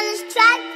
on this track.